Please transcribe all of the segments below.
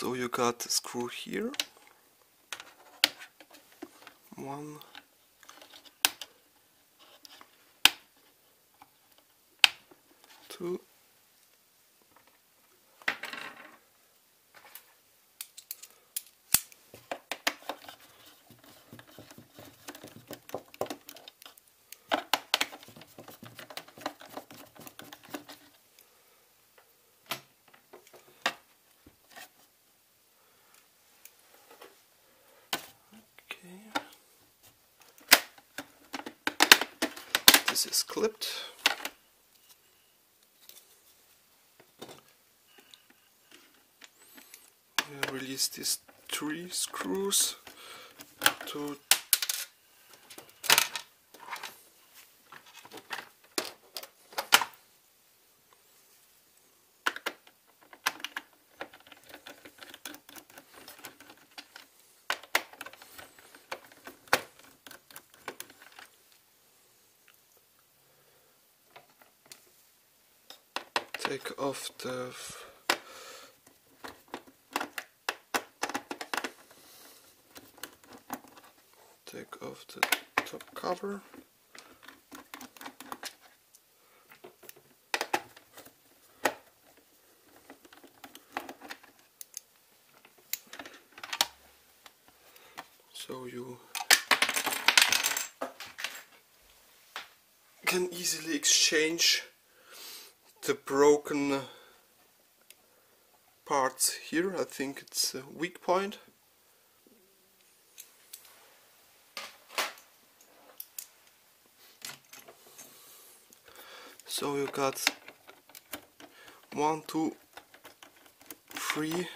So you got the screw here. One. Two. This is clipped. Release these three screws to take off the take off the top cover. So you can easily exchange the broken parts here. I think it's a weak point. So you got one, two, three,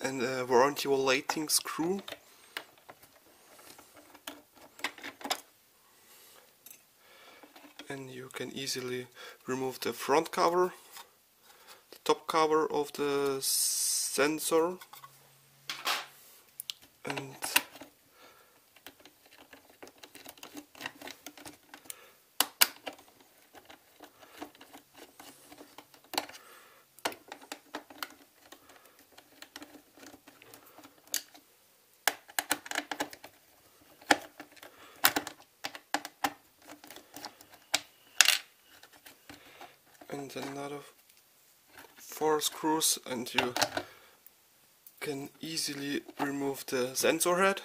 and a warranty relating screw. And you can easily remove the front cover, the top cover of the sensor and and another four screws and you can easily remove the sensor head